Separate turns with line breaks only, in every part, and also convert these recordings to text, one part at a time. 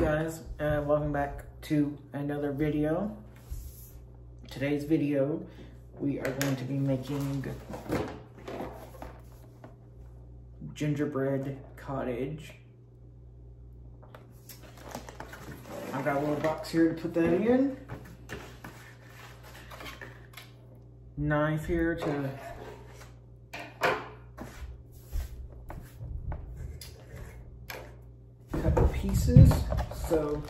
guys, and welcome back to another video. Today's video, we are going to be making gingerbread cottage. I've got a little box here to put that in. Knife here to cut the pieces. So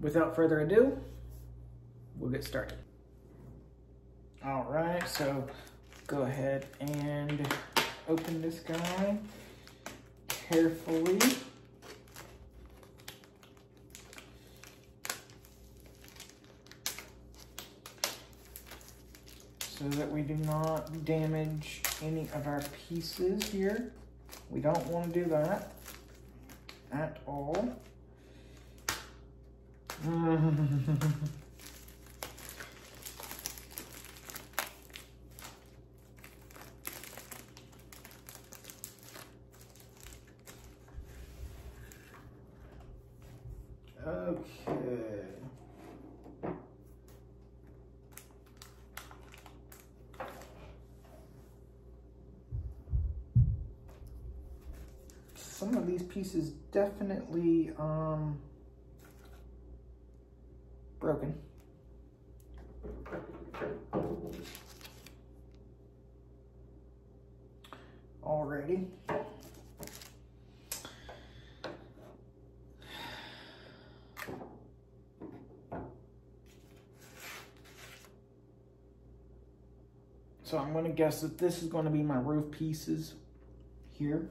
without further ado, we'll get started. All right, so go ahead and open this guy carefully. So that we do not damage any of our pieces here. We don't want to do that at all. Okay. Some of these pieces definitely um, broken. Already. So I'm going to guess that this is going to be my roof pieces here.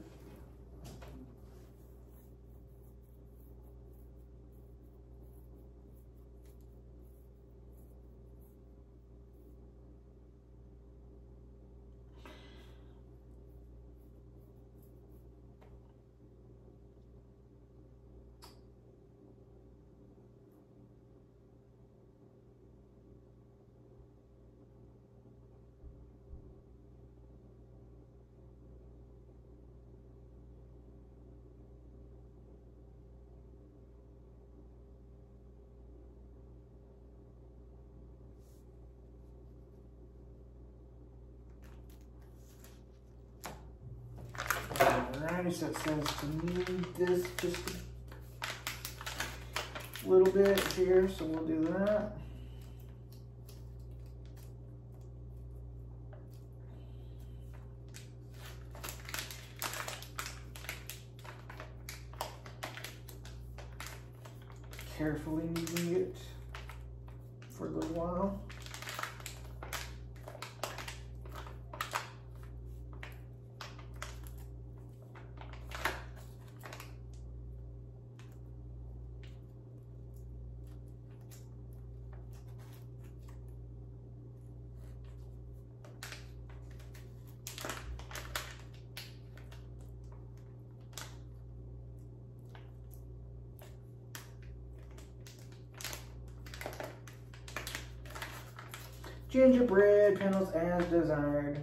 So it says to move this just a little bit here, so we'll do that. Carefully moving it for a little while. Gingerbread panels as desired.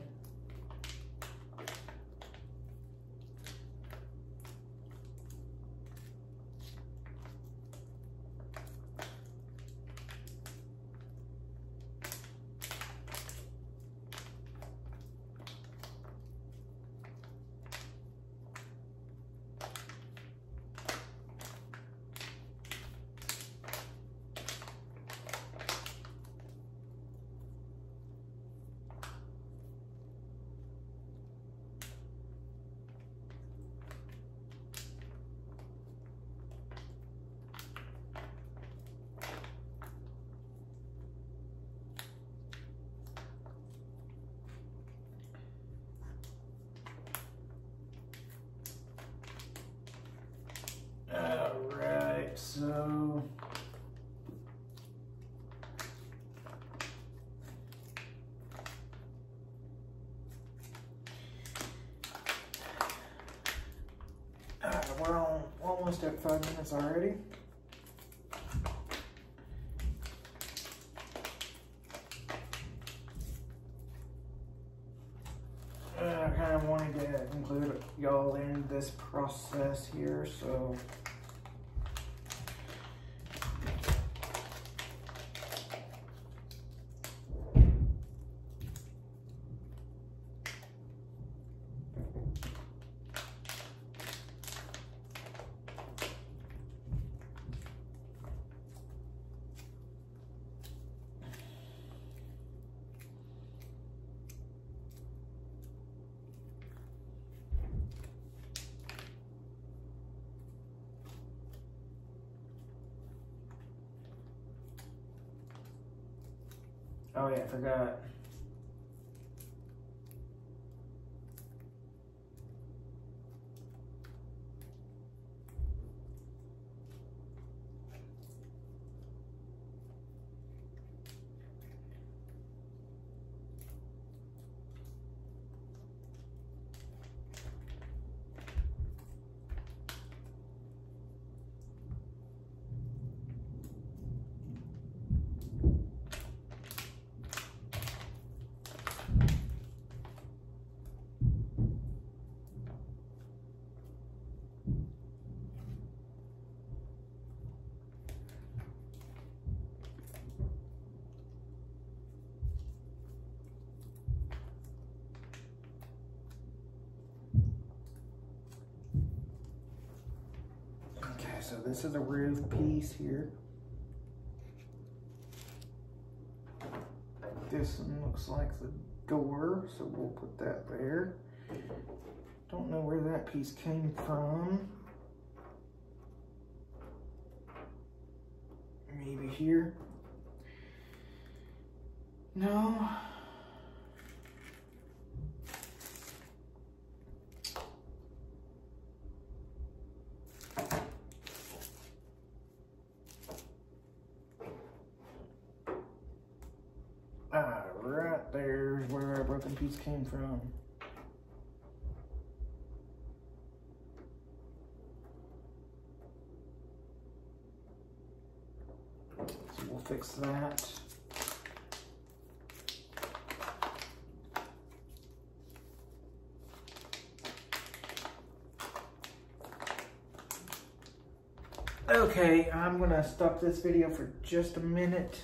Alright, so uh, we're on almost at five minutes already. I kind of wanted to include y'all in this process here, so. Oh yeah, I forgot. Okay, so this is a roof piece here. This one looks like the door, so we'll put that there. Don't know where that piece came from. Maybe here. No. Our piece came from. So we'll fix that. Okay, I'm gonna stop this video for just a minute.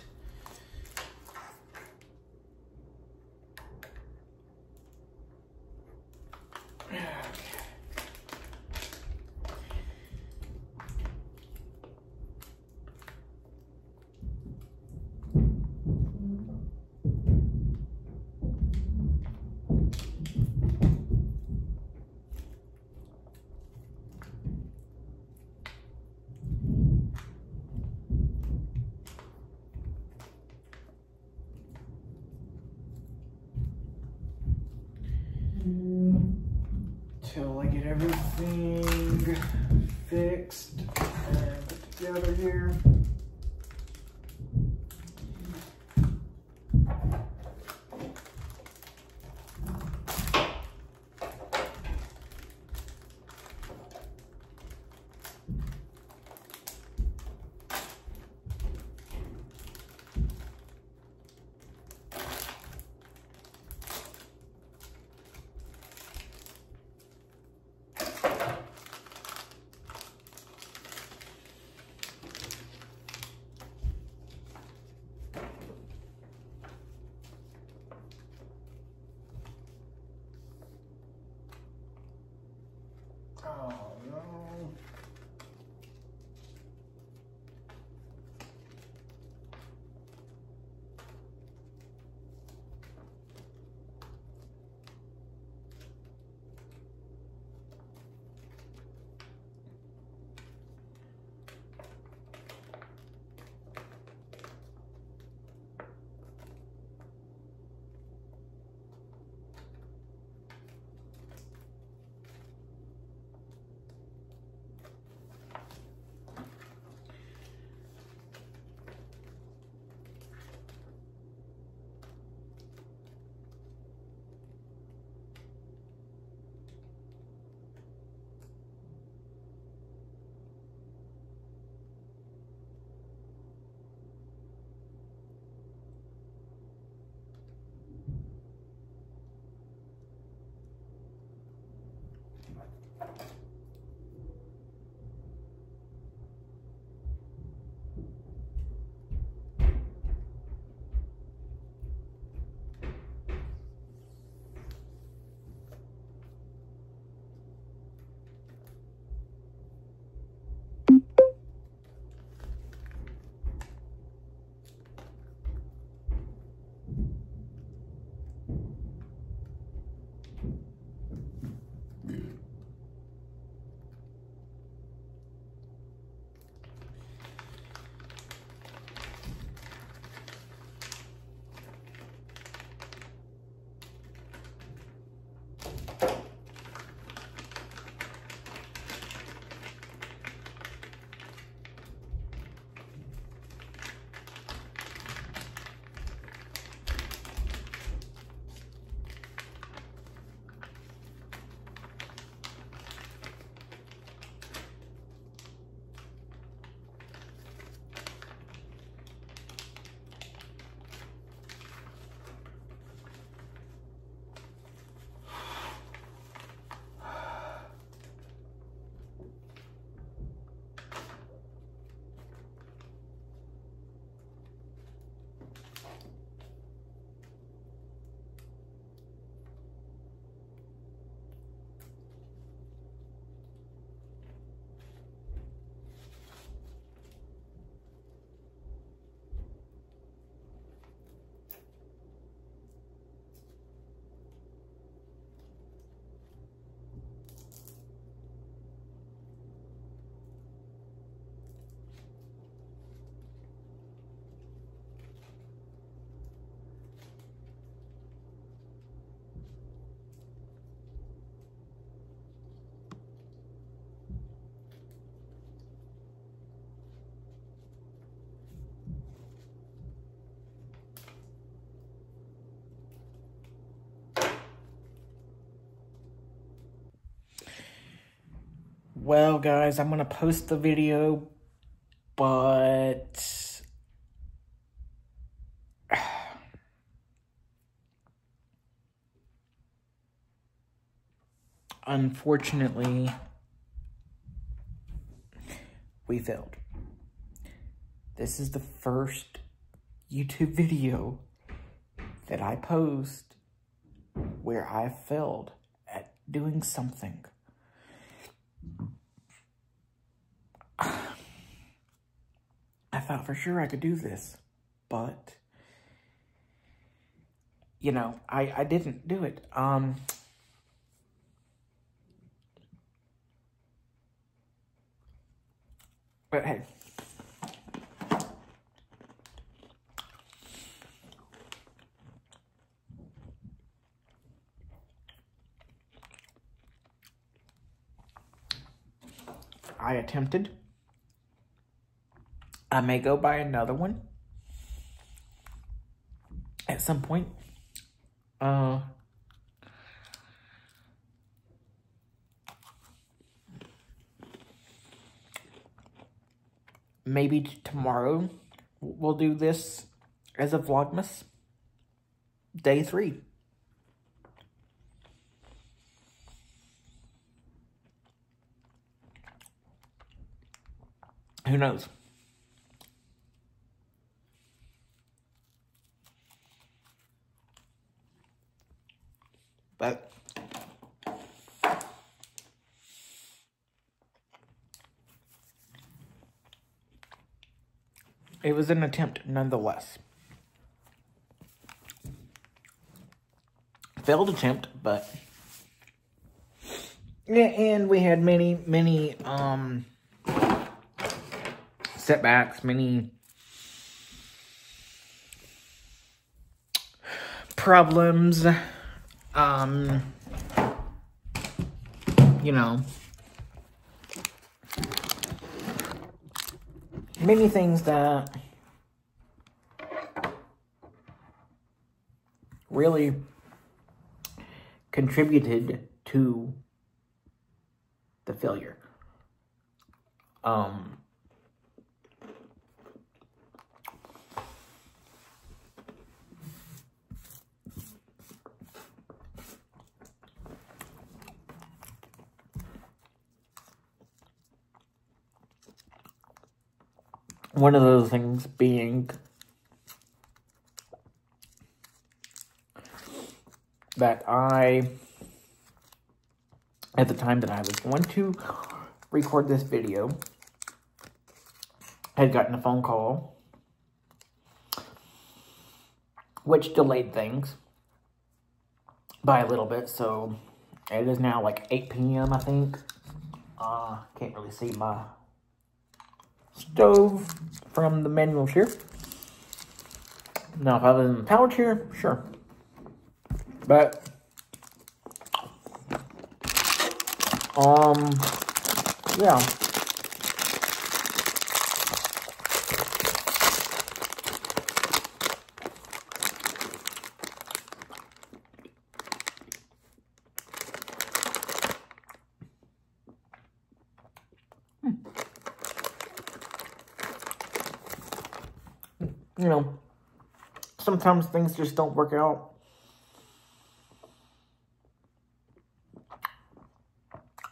I get everything fixed and put together here. Well, guys, I'm going to post the video, but... Unfortunately, we failed. This is the first YouTube video that I post where I failed at doing something. Thought for sure I could do this, but, you know, I, I didn't do it. Um, but hey. I attempted. I may go buy another one at some point. Uh, maybe tomorrow we'll do this as a Vlogmas day three. Who knows? But it was an attempt nonetheless. Failed attempt, but yeah, and we had many, many um setbacks, many problems, um, you know, many things that really contributed to the failure. Um, One of those things being that I, at the time that I was going to record this video, had gotten a phone call, which delayed things by a little bit, so it is now like 8 p.m., I think. Uh, can't really see my stove from the manual here. Now, if I was in the pouch here, sure. But, um, yeah. You know, sometimes things just don't work out.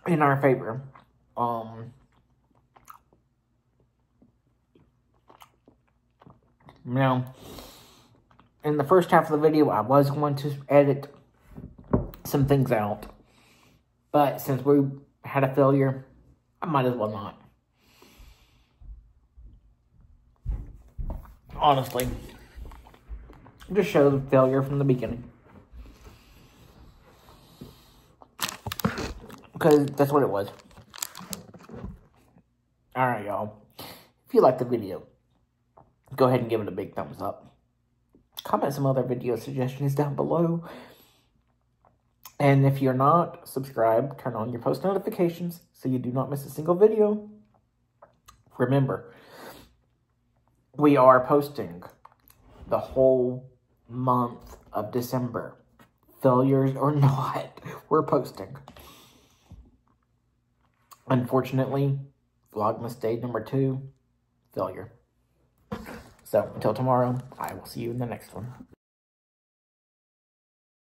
in our favor. Um, now, in the first half of the video, I was going to edit some things out. But since we had a failure, I might as well not. Honestly. Just show the failure from the beginning. Because that's what it was. Alright, y'all. If you liked the video, go ahead and give it a big thumbs up. Comment some other video suggestions down below. And if you're not subscribed, turn on your post notifications so you do not miss a single video. Remember, we are posting the whole month of December. Failures or not, we're posting. Unfortunately, Vlogmas Day number two, failure. So, until tomorrow, I will see you in the next one.